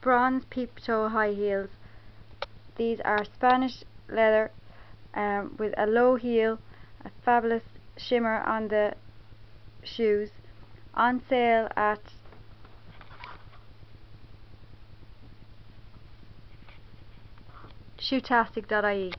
bronze peep toe high heels. These are Spanish leather um, with a low heel, a fabulous shimmer on the shoes. On sale at shoetastic.ie